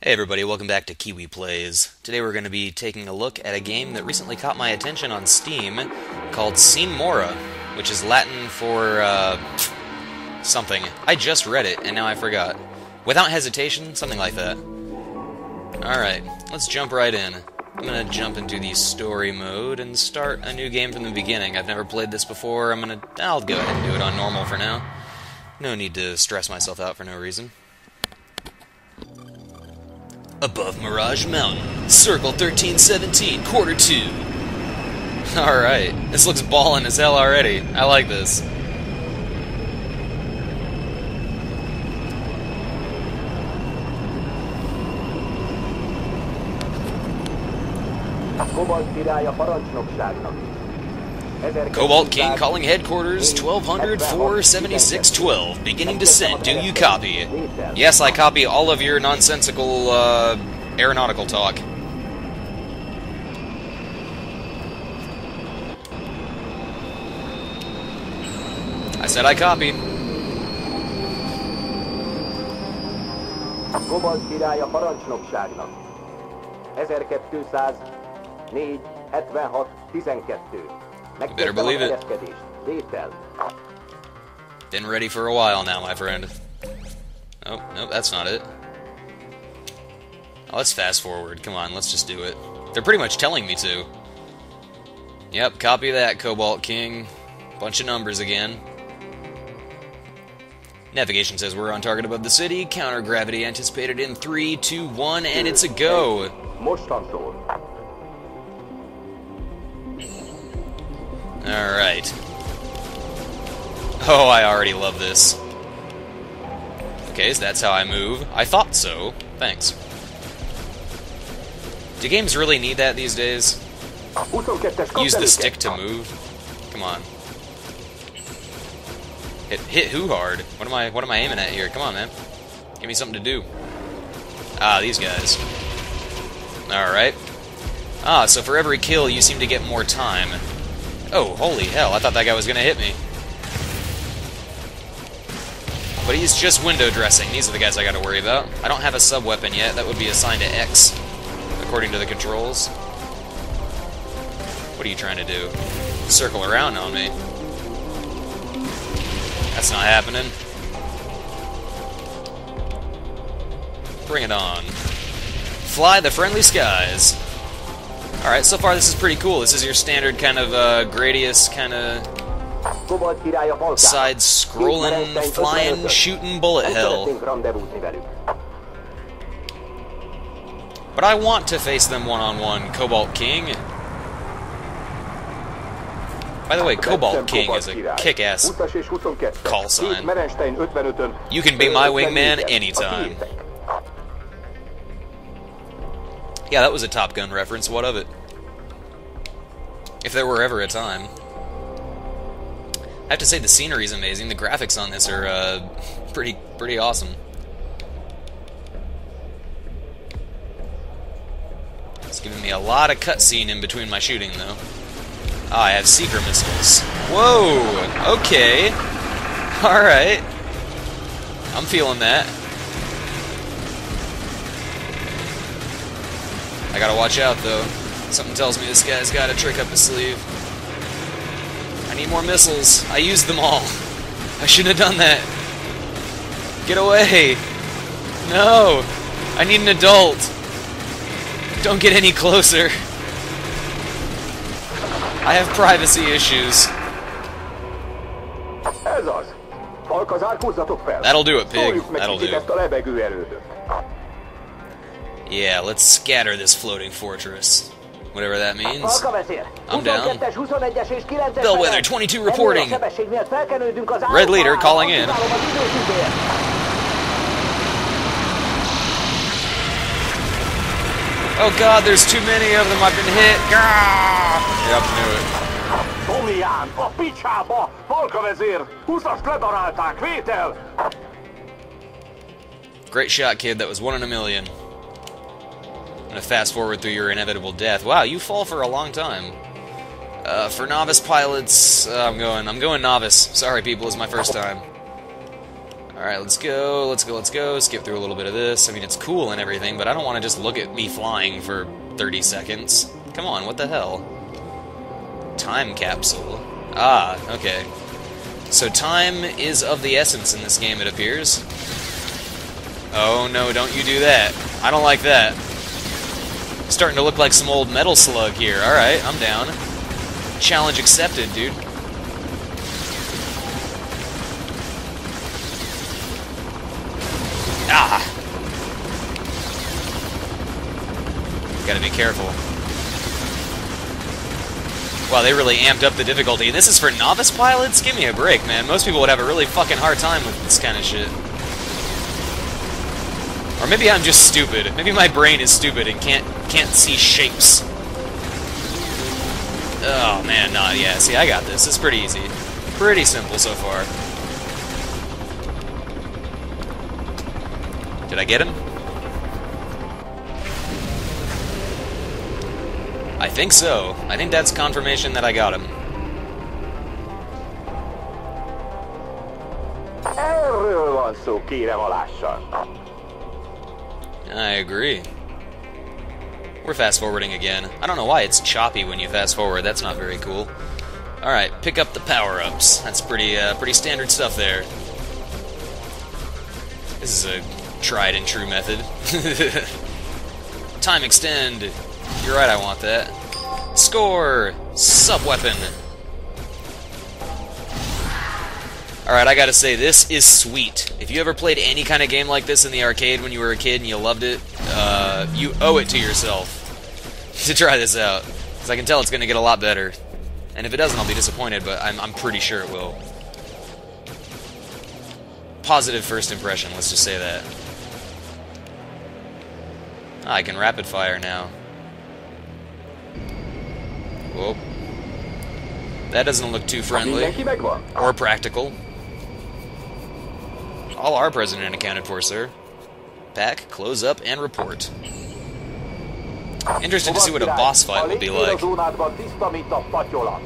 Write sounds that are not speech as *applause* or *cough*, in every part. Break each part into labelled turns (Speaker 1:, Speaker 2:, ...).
Speaker 1: Hey everybody, welcome back to Kiwi Plays. Today we're going to be taking a look at a game that recently caught my attention on Steam called Sine Mora, which is Latin for, uh, something. I just read it, and now I forgot. Without hesitation, something like that. Alright, let's jump right in. I'm going to jump into the story mode and start a new game from the beginning. I've never played this before, I'm going to... I'll go ahead and do it on normal for now. No need to stress myself out for no reason. Above Mirage Mountain, Circle 1317, Quarter 2. *laughs* Alright, this looks ballin' as hell already. I like this.
Speaker 2: A parancsnokságnak.
Speaker 1: Cobalt King calling headquarters 1200 47612. Beginning descent. Do you copy? Yes, I copy all of your nonsensical uh, aeronautical talk. I said I copy.
Speaker 2: Kobalt a parancsnokságnak. 1200 4 76 12.
Speaker 1: Better believe it. Been ready for a while now, my friend. Oh, nope, that's not it. Oh, let's fast forward. Come on, let's just do it. They're pretty much telling me to. Yep, copy that, Cobalt King. Bunch of numbers again. Navigation says we're on target above the city. Counter gravity anticipated in 3, 2, 1, and it's a go. Alright. Oh, I already love this. Okay, so that's how I move. I thought so. Thanks. Do games really need that these days? Use the stick to move? Come on. Hit hit who hard? What am I what am I aiming at here? Come on, man. Give me something to do. Ah, these guys. Alright. Ah, so for every kill you seem to get more time. Oh, holy hell, I thought that guy was gonna hit me. But he's just window dressing. These are the guys I gotta worry about. I don't have a sub weapon yet. That would be assigned to X, according to the controls. What are you trying to do? Circle around on me. That's not happening. Bring it on. Fly the friendly skies. Alright, so far this is pretty cool. This is your standard kind of uh, Gradius kind of
Speaker 2: Kobalt király a Balkán.
Speaker 1: side-scrolling, flying, shooting bullet hell.
Speaker 2: szeretnénk rendezvúzni velük.
Speaker 1: But I want to face them one-on-one, Cobalt King. By the way, Cobalt King is a kick-ass
Speaker 2: 20-as és 22
Speaker 1: call sign.
Speaker 2: Két Merenstein 55-ön.
Speaker 1: You can be my wingman anytime. Yeah, that was a Top Gun reference. What of it? If there were ever a time. I have to say the scenery is amazing. The graphics on this are uh, pretty pretty awesome. It's giving me a lot of cutscene in between my shooting, though. Ah, I have seeker missiles. Whoa! Okay. All right. I'm feeling that. I gotta watch out though. Something tells me this guy's got a trick up his sleeve. I need more missiles. I used them all. *laughs* I shouldn't have done that. Get away. No. I need an adult. Don't get any closer. I have privacy issues.
Speaker 2: Ez az. Falka zárkózzatok fel.
Speaker 1: That'll do it, pig. That'll do. Yeah, let's scatter this floating fortress. Whatever that means. I'm down.
Speaker 2: 22-es, 21-es és 9-es
Speaker 1: Bellwether, 22 reporting.
Speaker 2: sebesség miatt felkenődünk az
Speaker 1: Red leader calling in.
Speaker 2: Aktiválom az időtüzért.
Speaker 1: Oh god, there's too many of them. I've been hit. Gah! Yep, knew it.
Speaker 2: Tomián, a picsába! Falka vezér! 20-as ledarálták, vétel!
Speaker 1: Great shot, kid. That was one in a million. Gonna fast forward through your inevitable death. Wow, you fall for a long time. Uh, for novice pilots, uh, I'm going. I'm going novice. Sorry, people, it's my first time. Alright, let's go, let's go, let's go. Skip through a little bit of this. I mean, it's cool and everything, but I don't want to just look at me flying for 30 seconds. Come on, what the hell? Time capsule. Ah, okay. So time is of the essence in this game, it appears. Oh no, don't you do that. I don't like that. Starting to look like some old Metal Slug here. Alright, I'm down. Challenge accepted, dude. Ah! Gotta be careful. Wow, they really amped up the difficulty. And This is for novice pilots? Give me a break, man. Most people would have a really fucking hard time with this kind of shit. Or maybe I'm just stupid. Maybe my brain is stupid and can't can't see shapes. Oh man, nah, yeah, see I got this. It's pretty easy. Pretty simple so far. Did I get him? I think so. I think that's confirmation that I got him.
Speaker 2: Erről van szó, kérem.
Speaker 1: I agree. We're fast forwarding again. I don't know why it's choppy when you fast forward. That's not very cool. All right, pick up the power ups. That's pretty uh, pretty standard stuff there. This is a tried and true method. *laughs* Time extend. You're right. I want that. Score sub Alright, I gotta say, this is sweet. If you ever played any kind of game like this in the arcade when you were a kid and you loved it, uh, you owe it to yourself *laughs* to try this out. Because I can tell it's gonna get a lot better. And if it doesn't, I'll be disappointed, but I'm, I'm pretty sure it will. Positive first impression, let's just say that. Ah, I can rapid fire now. Whoa. That doesn't look too friendly. Or practical. All our president accounted for, sir. Pack, close up, and report. Interested to see what a boss fight will be like.
Speaker 2: zónádban tiszta, mint a patyolat.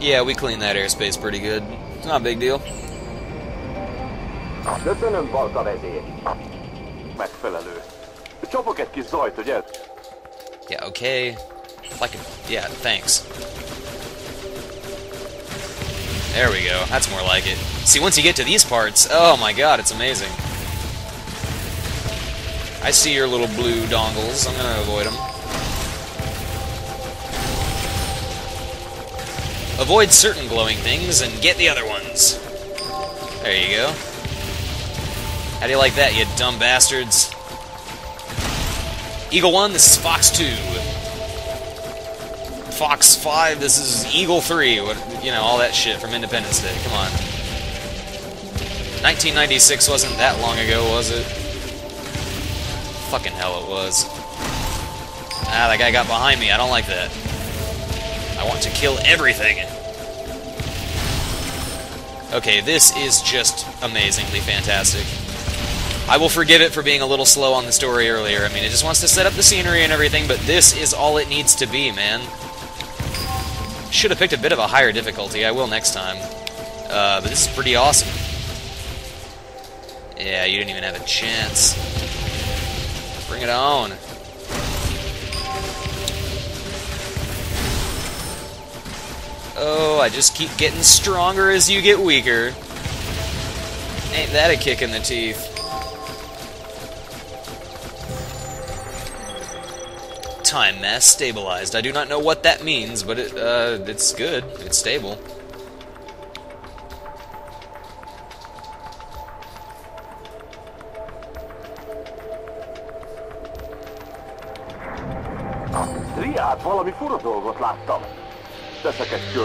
Speaker 1: Yeah, we cleaned that airspace pretty good. It's not a big deal.
Speaker 2: Köszönöm, Balka vezér. Megfelelő. Csapok egy kis zajt, ugye?
Speaker 1: Yeah, okay. Like, a, yeah, thanks. There we go. That's more like it. See, once you get to these parts, oh my god, it's amazing. I see your little blue dongles. I'm gonna avoid them. Avoid certain glowing things and get the other ones. There you go. How do you like that, you dumb bastards? Eagle 1, this is Fox 2. Fox 5, this is Eagle 3. What, you know, all that shit from Independence Day. Come on. 1996 wasn't that long ago, was it? Fucking hell it was. Ah, that guy got behind me. I don't like that. I want to kill everything. Okay, this is just amazingly fantastic. I will forgive it for being a little slow on the story earlier. I mean, it just wants to set up the scenery and everything, but this is all it needs to be, man. Should have picked a bit of a higher difficulty. I will next time. Uh, but this is pretty awesome. Yeah, you didn't even have a chance. Bring it on. Oh, I just keep getting stronger as you get weaker. Ain't that a kick in the teeth? Time mass stabilized. I do not know what that means, but it, uh, it's good. It's stable.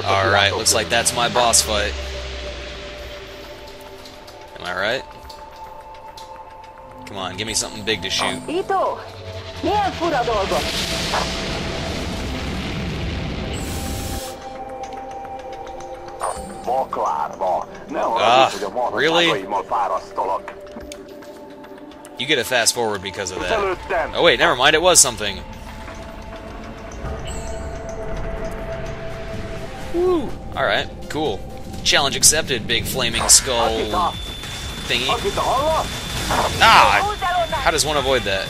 Speaker 1: Alright, looks like that's my boss fight. Am I right? Come on, give me something big to shoot.
Speaker 3: Ito! Milyen fura dolgok?
Speaker 2: Baklárba. Ne haragudj,
Speaker 1: Ah,
Speaker 2: hogy a marha
Speaker 1: really?
Speaker 2: fárasztalak.
Speaker 1: You get a fast forward because of that. Oh wait, never mind, it was something. Woo! Alright, cool. Challenge accepted, big flaming skull thingy.
Speaker 2: Akit?
Speaker 1: Ah!
Speaker 3: Húzd el onnan!
Speaker 1: How does one avoid that?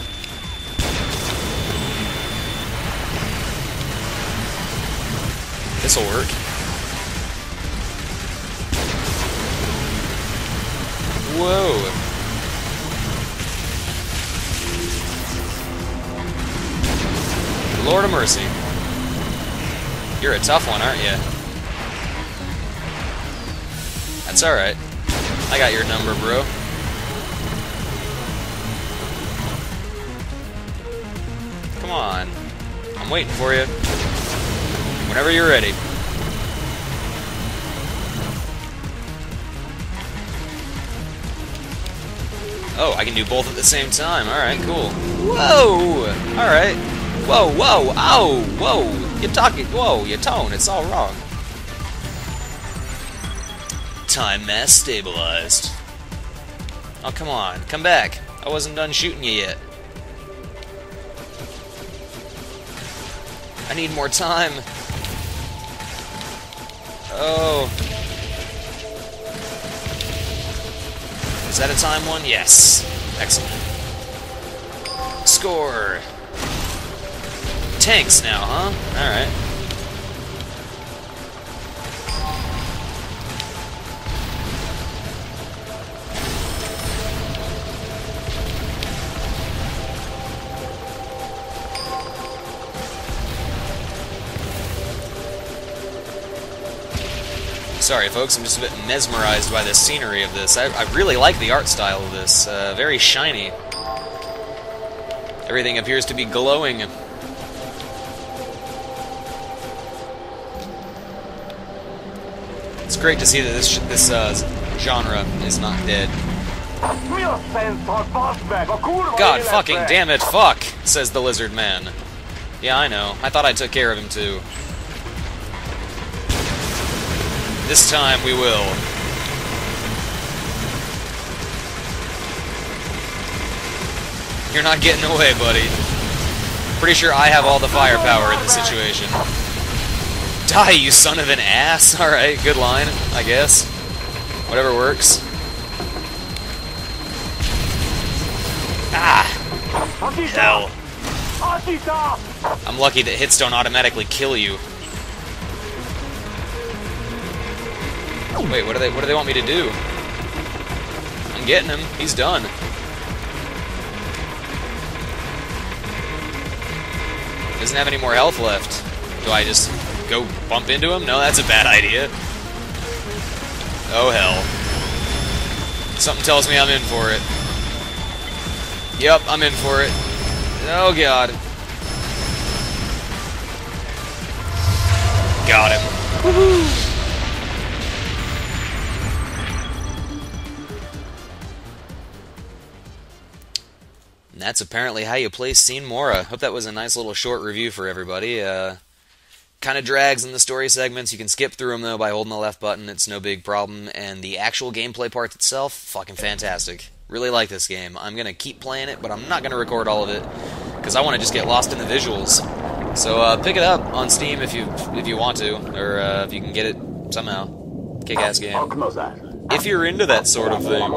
Speaker 1: This'll work. Whoa! Lord of mercy. You're a tough one, aren't you? That's alright. I got your number, bro. Come on. I'm waiting for you. Whenever you're ready. Oh, I can do both at the same time. Alright, cool. Whoa! Alright. Whoa, whoa, oh, whoa. You're talking, whoa, your tone, it's all wrong. Time mass stabilized. Oh, come on. Come back. I wasn't done shooting you yet. I need more time. Oh. Is that a time one? Yes. Excellent. Score. Tanks now, huh? Alright. Sorry, folks, I'm just a bit mesmerized by the scenery of this. I, I really like the art style of this. Uh, very shiny. Everything appears to be glowing. It's great to see that this this uh, genre is not dead. God fucking damn it, fuck, says the lizard man. Yeah, I know. I thought I took care of him too. This time we will. You're not getting away, buddy. Pretty sure I have all the firepower in this situation. Die, you son of an ass! *laughs* Alright, good line, I guess. Whatever works. Ah! Hell. I'm lucky that hits don't automatically kill you. Wait, what do they what do they want me to do? I'm getting him. He's done. Doesn't have any more health left. Do I just go bump into him? No, that's a bad idea. Oh hell. Something tells me I'm in for it. Yep, I'm in for it. Oh god. Got him. And that's apparently how you play Sine Mora. Hope that was a nice little short review for everybody. Uh, kind of drags in the story segments. You can skip through them though by holding the left button. It's no big problem. And the actual gameplay part itself, fucking fantastic. Really like this game. I'm gonna keep playing it, but I'm not gonna record all of it because I want to just get lost in the visuals. So uh, pick it up on Steam if you if you want to, or uh, if you can get it somehow. Kick-ass game. If you're into that sort of thing.